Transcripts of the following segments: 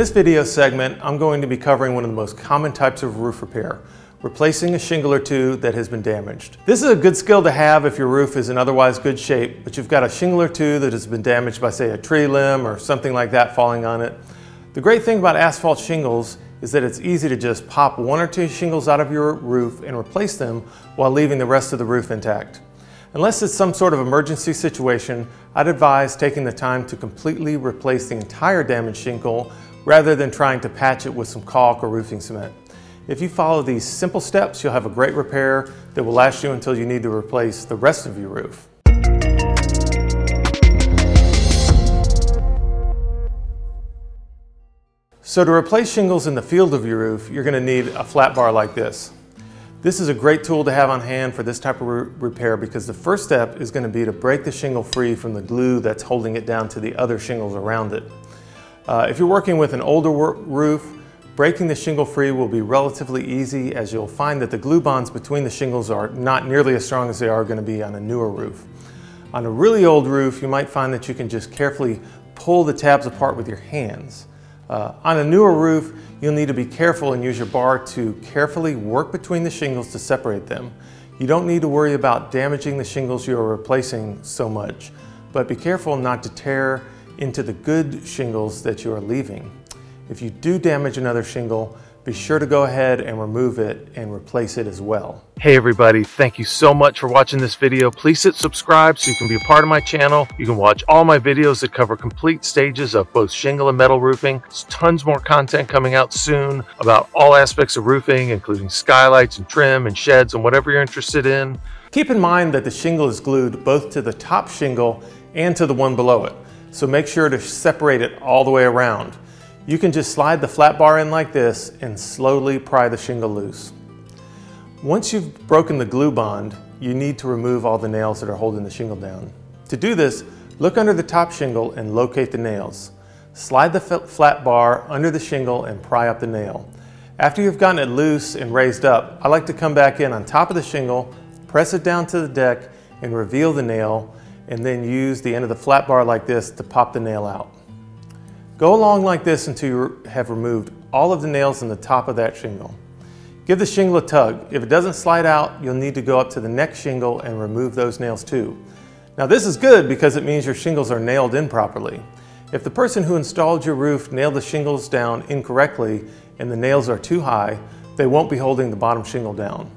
this video segment, I'm going to be covering one of the most common types of roof repair, replacing a shingle or two that has been damaged. This is a good skill to have if your roof is in otherwise good shape, but you've got a shingle or two that has been damaged by say a tree limb or something like that falling on it. The great thing about asphalt shingles is that it's easy to just pop one or two shingles out of your roof and replace them while leaving the rest of the roof intact. Unless it's some sort of emergency situation, I'd advise taking the time to completely replace the entire damaged shingle rather than trying to patch it with some caulk or roofing cement. If you follow these simple steps, you'll have a great repair that will last you until you need to replace the rest of your roof. So to replace shingles in the field of your roof, you're going to need a flat bar like this. This is a great tool to have on hand for this type of re repair because the first step is going to be to break the shingle free from the glue that's holding it down to the other shingles around it. Uh, if you're working with an older roof, breaking the shingle free will be relatively easy as you'll find that the glue bonds between the shingles are not nearly as strong as they are going to be on a newer roof. On a really old roof, you might find that you can just carefully pull the tabs apart with your hands. Uh, on a newer roof, you'll need to be careful and use your bar to carefully work between the shingles to separate them. You don't need to worry about damaging the shingles you are replacing so much, but be careful not to tear into the good shingles that you are leaving. If you do damage another shingle, be sure to go ahead and remove it and replace it as well. Hey everybody, thank you so much for watching this video. Please hit subscribe so you can be a part of my channel. You can watch all my videos that cover complete stages of both shingle and metal roofing. There's tons more content coming out soon about all aspects of roofing, including skylights and trim and sheds and whatever you're interested in. Keep in mind that the shingle is glued both to the top shingle and to the one below it. So make sure to separate it all the way around. You can just slide the flat bar in like this and slowly pry the shingle loose. Once you've broken the glue bond, you need to remove all the nails that are holding the shingle down. To do this, look under the top shingle and locate the nails. Slide the flat bar under the shingle and pry up the nail. After you've gotten it loose and raised up, I like to come back in on top of the shingle, press it down to the deck, and reveal the nail, and then use the end of the flat bar like this to pop the nail out. Go along like this until you have removed all of the nails in the top of that shingle. Give the shingle a tug. If it doesn't slide out, you'll need to go up to the next shingle and remove those nails too. Now this is good because it means your shingles are nailed in properly. If the person who installed your roof nailed the shingles down incorrectly and the nails are too high, they won't be holding the bottom shingle down.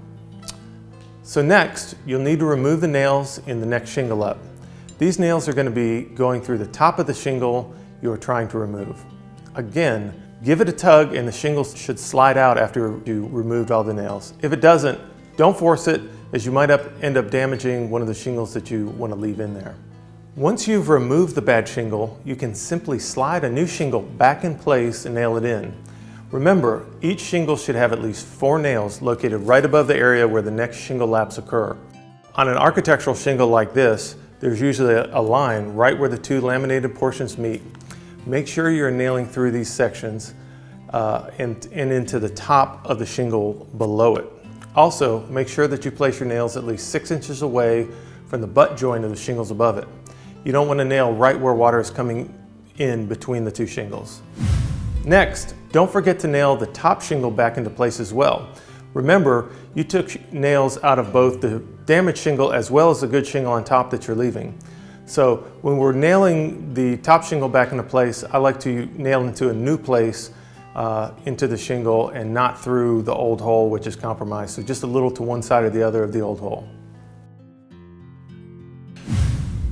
So next, you'll need to remove the nails in the next shingle up. These nails are going to be going through the top of the shingle you are trying to remove. Again, give it a tug and the shingles should slide out after you removed all the nails. If it doesn't, don't force it as you might end up damaging one of the shingles that you want to leave in there. Once you've removed the bad shingle, you can simply slide a new shingle back in place and nail it in. Remember, each shingle should have at least four nails located right above the area where the next shingle laps occur. On an architectural shingle like this, there's usually a line right where the two laminated portions meet. Make sure you're nailing through these sections uh, and, and into the top of the shingle below it. Also, make sure that you place your nails at least six inches away from the butt joint of the shingles above it. You don't want to nail right where water is coming in between the two shingles. Next, don't forget to nail the top shingle back into place as well. Remember, you took nails out of both the damaged shingle as well as the good shingle on top that you're leaving. So when we're nailing the top shingle back into place, I like to nail into a new place uh, into the shingle and not through the old hole which is compromised. So just a little to one side or the other of the old hole.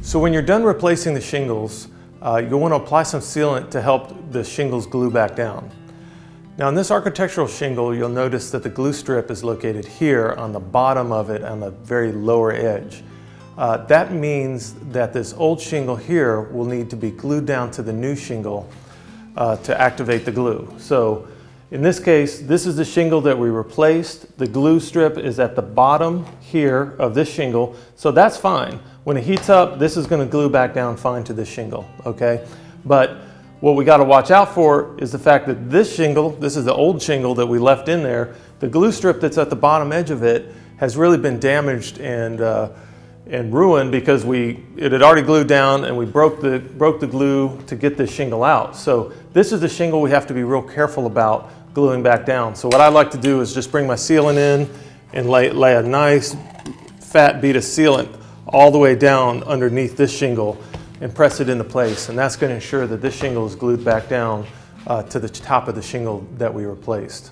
So when you're done replacing the shingles, uh, you'll want to apply some sealant to help the shingles glue back down. Now in this architectural shingle, you'll notice that the glue strip is located here on the bottom of it on the very lower edge. Uh, that means that this old shingle here will need to be glued down to the new shingle uh, to activate the glue. So in this case, this is the shingle that we replaced. The glue strip is at the bottom here of this shingle, so that's fine. When it heats up, this is gonna glue back down fine to this shingle, okay? But what we gotta watch out for is the fact that this shingle, this is the old shingle that we left in there, the glue strip that's at the bottom edge of it has really been damaged and uh, and ruined because we it had already glued down and we broke the broke the glue to get this shingle out. So this is the shingle we have to be real careful about gluing back down. So what I like to do is just bring my sealant in and lay, lay a nice fat bead of sealant all the way down underneath this shingle and press it into place. And that's going to ensure that this shingle is glued back down uh, to the top of the shingle that we replaced.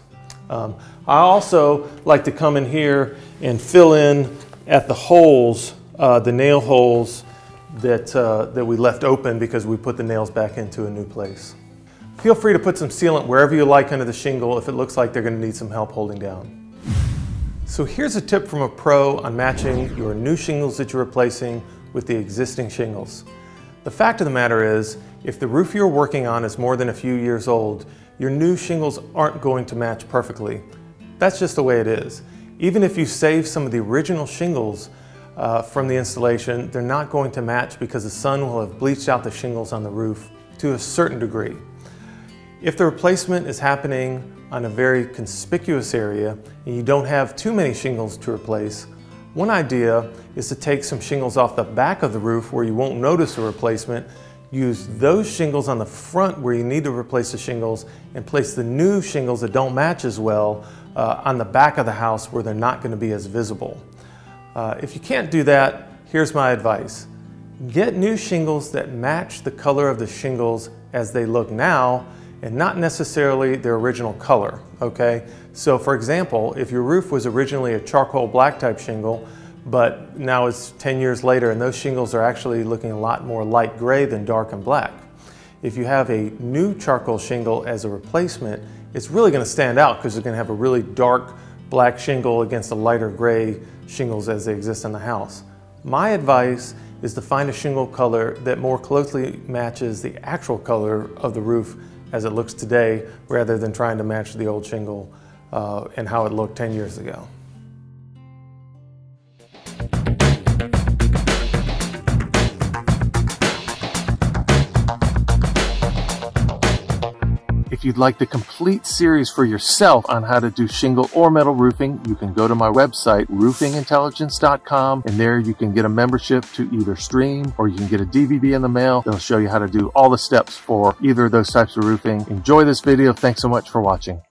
Um, I also like to come in here and fill in at the holes, uh, the nail holes that, uh, that we left open because we put the nails back into a new place. Feel free to put some sealant wherever you like under the shingle if it looks like they're going to need some help holding down. So here's a tip from a pro on matching your new shingles that you're replacing with the existing shingles. The fact of the matter is, if the roof you're working on is more than a few years old, your new shingles aren't going to match perfectly. That's just the way it is. Even if you save some of the original shingles uh, from the installation, they're not going to match because the sun will have bleached out the shingles on the roof to a certain degree. If the replacement is happening on a very conspicuous area and you don't have too many shingles to replace, one idea is to take some shingles off the back of the roof where you won't notice a replacement, use those shingles on the front where you need to replace the shingles and place the new shingles that don't match as well uh, on the back of the house where they're not going to be as visible. Uh, if you can't do that, here's my advice. Get new shingles that match the color of the shingles as they look now and not necessarily their original color, okay? So for example, if your roof was originally a charcoal black type shingle, but now it's 10 years later and those shingles are actually looking a lot more light gray than dark and black. If you have a new charcoal shingle as a replacement, it's really gonna stand out because you're gonna have a really dark black shingle against the lighter gray shingles as they exist in the house. My advice is to find a shingle color that more closely matches the actual color of the roof as it looks today rather than trying to match the old shingle uh, and how it looked 10 years ago. If you'd like the complete series for yourself on how to do shingle or metal roofing, you can go to my website, roofingintelligence.com, and there you can get a membership to either stream or you can get a DVD in the mail. They'll show you how to do all the steps for either of those types of roofing. Enjoy this video. Thanks so much for watching.